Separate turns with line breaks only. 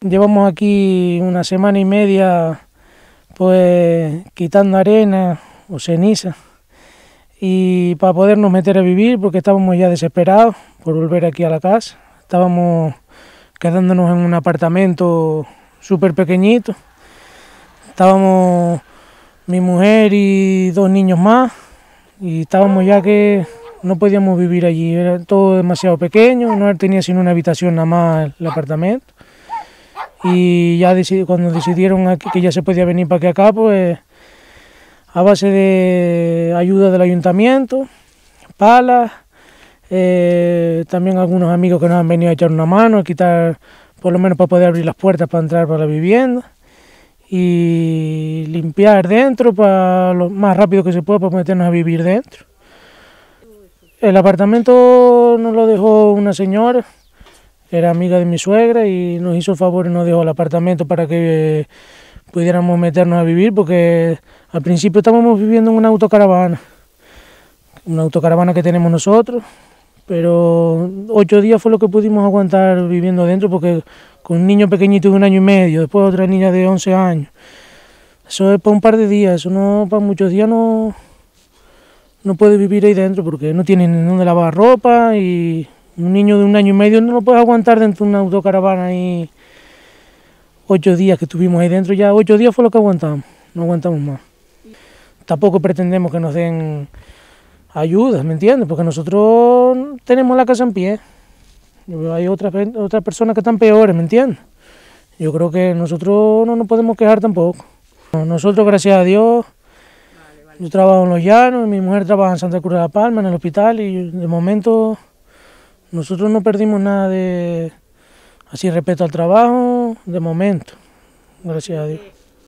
Llevamos aquí una semana y media pues quitando arena o ceniza y para podernos meter a vivir porque estábamos ya desesperados por volver aquí a la casa. Estábamos quedándonos en un apartamento súper pequeñito. Estábamos mi mujer y dos niños más y estábamos ya que no podíamos vivir allí, era todo demasiado pequeño, no tenía sino una habitación nada más el apartamento. Y ya cuando decidieron que ya se podía venir para acá, pues a base de ayuda del ayuntamiento, palas, eh, también algunos amigos que nos han venido a echar una mano, a quitar, por lo menos para poder abrir las puertas para entrar para la vivienda y limpiar dentro para lo más rápido que se pueda para meternos a vivir dentro. El apartamento nos lo dejó una señora, era amiga de mi suegra y nos hizo el favor y nos dejó el apartamento para que pudiéramos meternos a vivir porque al principio estábamos viviendo en una autocaravana, una autocaravana que tenemos nosotros, pero ocho días fue lo que pudimos aguantar viviendo dentro porque con un niño pequeñito de un año y medio, después otra niña de 11 años, eso es para un par de días, eso no para muchos días no no puede vivir ahí dentro porque no tiene ni dónde lavar ropa y un niño de un año y medio no lo puede aguantar dentro de una autocaravana ahí ocho días que estuvimos ahí dentro, ya ocho días fue lo que aguantamos, no aguantamos más. Tampoco pretendemos que nos den ayudas, ¿me entiendes? Porque nosotros tenemos la casa en pie. Hay otras, otras personas que están peores, ¿me entiendes? Yo creo que nosotros no nos podemos quejar tampoco. Nosotros, gracias a Dios, yo trabajo en Los Llanos, mi mujer trabaja en Santa Cruz de la Palma, en el hospital, y de momento nosotros no perdimos nada de así respecto al trabajo, de momento, gracias a Dios.